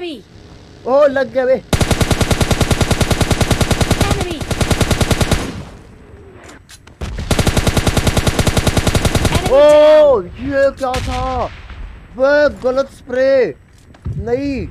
Enemy! Oh, लग गया बे Enemy! Enemy ओ down! ये क्या था वह गलत स्प्रे नहीं